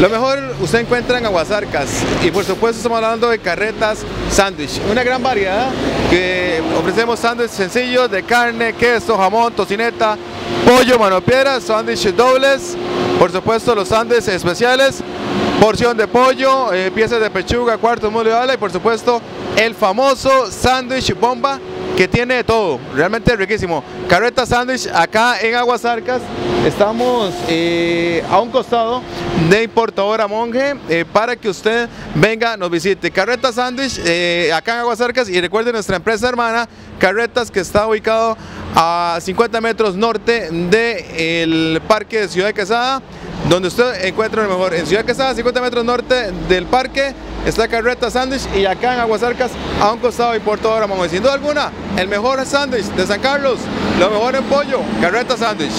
Lo mejor usted encuentra en Aguasarcas. Y por supuesto estamos hablando de carretas sándwich, una gran variedad que ofrecemos sándwiches sencillos de carne, queso, jamón, tocineta, pollo, mano piedra, sándwiches dobles, por supuesto los sándwiches especiales, porción de pollo, eh, piezas de pechuga, cuarto muslo de y por supuesto el famoso sándwich bomba que tiene todo, realmente riquísimo. Carreta Sándwich acá en Aguasarcas, estamos eh, a un costado de Importadora Monje eh, para que usted venga, nos visite. Carreta Sándwich eh, acá en Aguasarcas y recuerde nuestra empresa hermana Carretas que está ubicado a 50 metros norte del parque de Ciudad de Quesada donde usted encuentra lo mejor. En Ciudad Quesada, 50 metros norte del parque, está Carreta Sandwich y acá en Aguasarcas a un costado y Puerto Ramón. Sin duda alguna, el mejor sándwich de San Carlos, lo mejor en pollo, Carreta Sandwich.